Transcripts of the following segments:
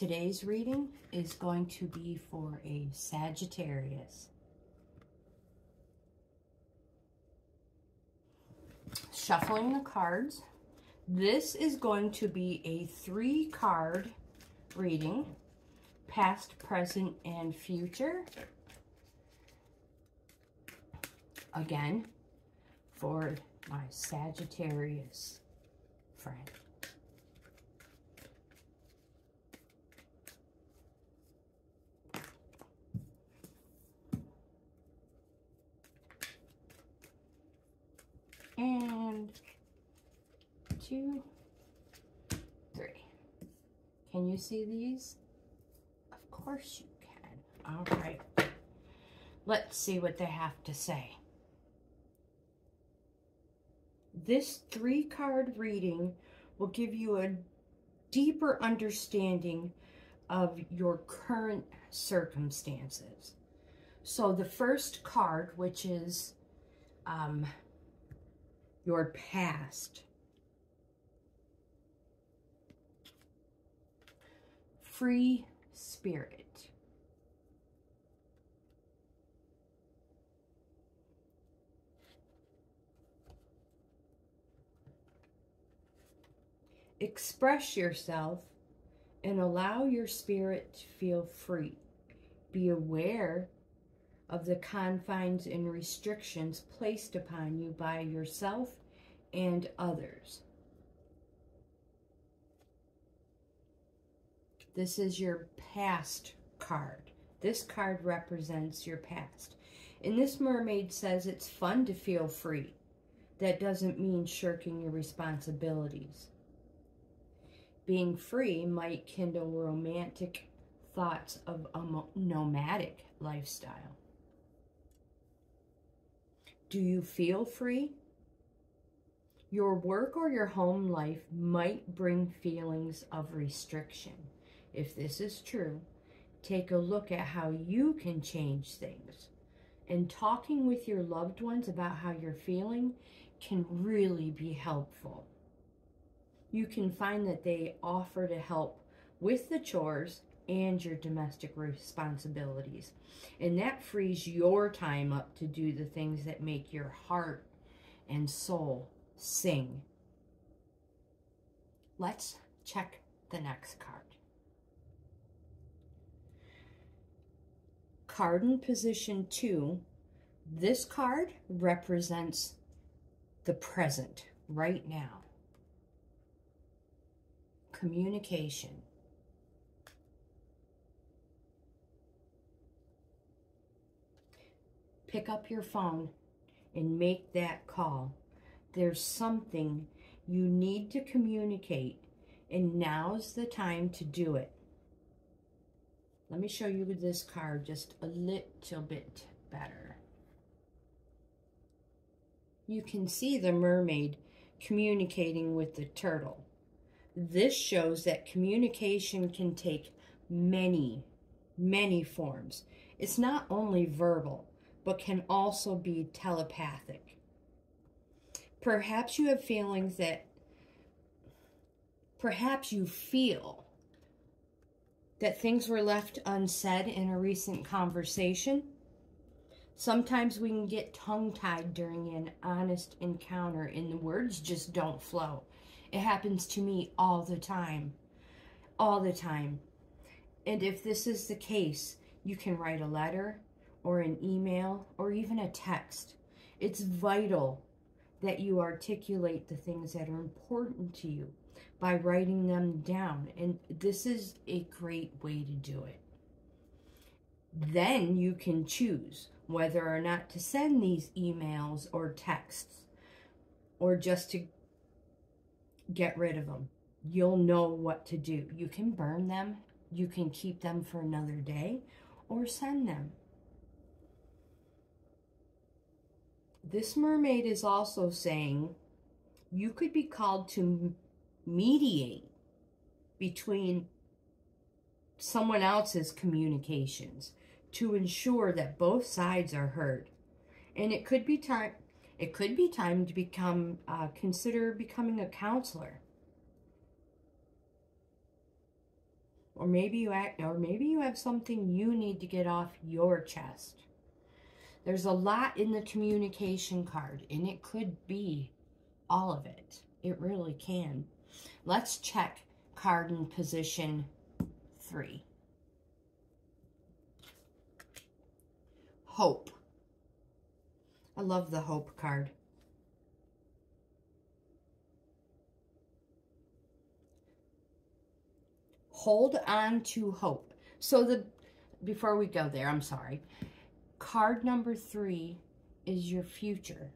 Today's reading is going to be for a Sagittarius. Shuffling the cards. This is going to be a three card reading, past, present, and future. Again, for my Sagittarius friend. And two, three. Can you see these? Of course you can. All right. Let's see what they have to say. This three card reading will give you a deeper understanding of your current circumstances. So the first card, which is um, your past. Free spirit. Express yourself and allow your spirit to feel free. Be aware of the confines and restrictions placed upon you by yourself and others. This is your past card. This card represents your past. And this mermaid says it's fun to feel free. That doesn't mean shirking your responsibilities. Being free might kindle romantic thoughts of a nomadic lifestyle. Do you feel free? Your work or your home life might bring feelings of restriction. If this is true, take a look at how you can change things. And talking with your loved ones about how you're feeling can really be helpful you can find that they offer to help with the chores and your domestic responsibilities. And that frees your time up to do the things that make your heart and soul sing. Let's check the next card. Card in position two. This card represents the present right now communication. Pick up your phone and make that call. There's something you need to communicate, and now's the time to do it. Let me show you this card just a little bit better. You can see the mermaid communicating with the turtle. This shows that communication can take many, many forms. It's not only verbal, but can also be telepathic. Perhaps you have feelings that, perhaps you feel that things were left unsaid in a recent conversation. Sometimes we can get tongue-tied during an honest encounter and the words just don't flow. It happens to me all the time. All the time. And if this is the case, you can write a letter or an email or even a text. It's vital that you articulate the things that are important to you by writing them down. And this is a great way to do it. Then you can choose whether or not to send these emails or texts or just to get rid of them. You'll know what to do. You can burn them, you can keep them for another day, or send them. This mermaid is also saying you could be called to mediate between someone else's communications to ensure that both sides are heard. And it could be time it could be time to become, uh, consider becoming a counselor. or maybe you act or maybe you have something you need to get off your chest. There's a lot in the communication card, and it could be all of it. It really can. Let's check card in position three. Hope. I love the hope card. Hold on to hope. So the before we go there, I'm sorry. Card number three is your future.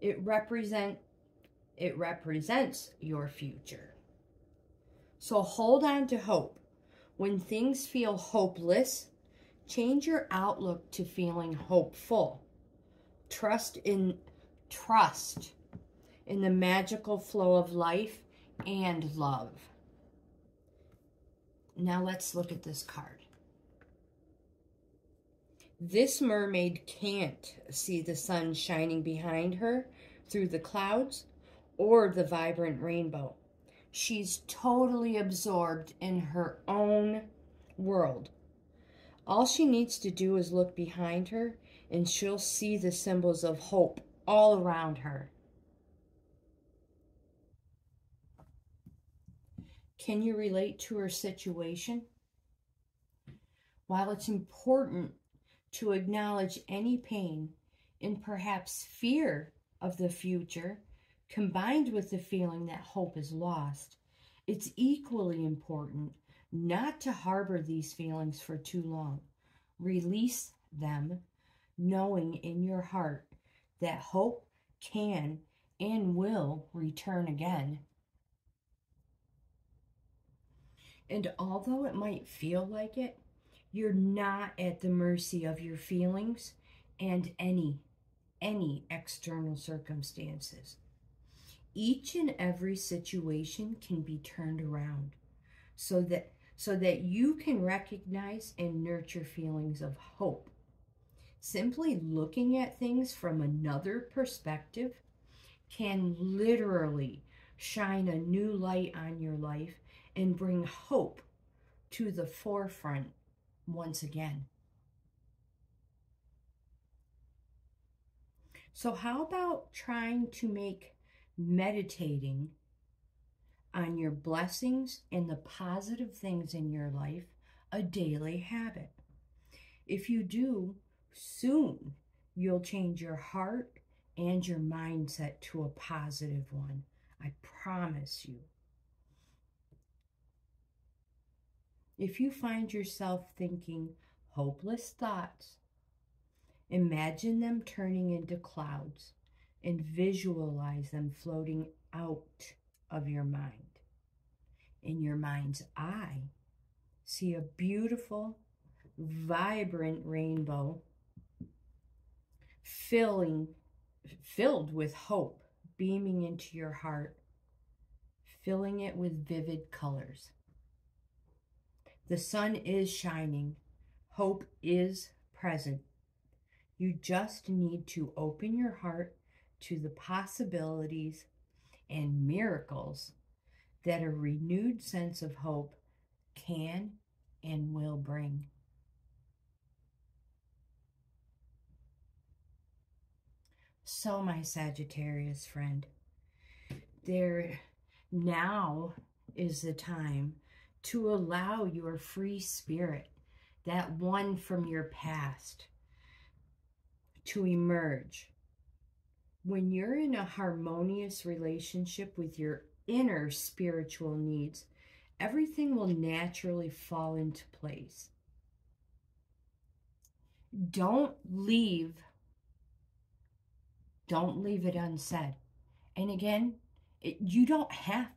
It represent it represents your future. So hold on to hope. When things feel hopeless, change your outlook to feeling hopeful. Trust in trust in the magical flow of life and love. Now let's look at this card. This mermaid can't see the sun shining behind her through the clouds or the vibrant rainbow. She's totally absorbed in her own world. All she needs to do is look behind her and she'll see the symbols of hope all around her. Can you relate to her situation? While it's important to acknowledge any pain and perhaps fear of the future, combined with the feeling that hope is lost, it's equally important not to harbor these feelings for too long. Release them, knowing in your heart that hope can and will return again. And although it might feel like it, you're not at the mercy of your feelings and any any external circumstances. Each and every situation can be turned around so that so that you can recognize and nurture feelings of hope. Simply looking at things from another perspective can literally shine a new light on your life and bring hope to the forefront once again. So, how about trying to make meditating on your blessings and the positive things in your life a daily habit? If you do, soon you'll change your heart and your mindset to a positive one. I promise you. If you find yourself thinking hopeless thoughts, imagine them turning into clouds and visualize them floating out of your mind. In your mind's eye, see a beautiful, vibrant rainbow filling filled with hope beaming into your heart, filling it with vivid colors. The sun is shining. Hope is present. You just need to open your heart to the possibilities and miracles that a renewed sense of hope can and will bring. So, my Sagittarius friend, there now is the time to allow your free spirit, that one from your past, to emerge. When you're in a harmonious relationship with your inner spiritual needs, everything will naturally fall into place. Don't leave don't leave it unsaid. And again, it, you don't have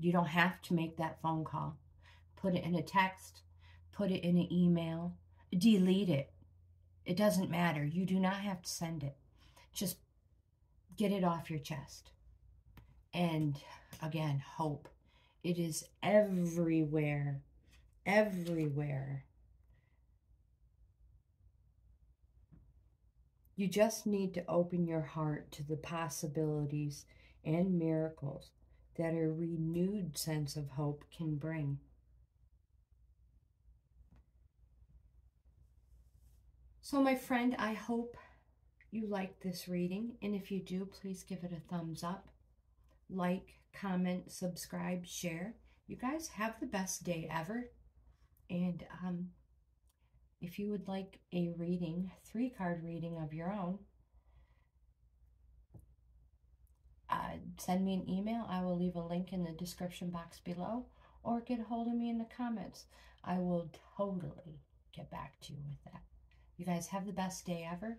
you don't have to make that phone call. Put it in a text, put it in an email, delete it. It doesn't matter. You do not have to send it. Just get it off your chest. And again, hope. It is everywhere. Everywhere. You just need to open your heart to the possibilities and miracles that a renewed sense of hope can bring. So, my friend, I hope you like this reading. And if you do, please give it a thumbs up. Like, comment, subscribe, share. You guys have the best day ever. And um, if you would like a reading, three card reading of your own, uh, send me an email. I will leave a link in the description box below or get a hold of me in the comments. I will totally get back to you with that. You guys have the best day ever,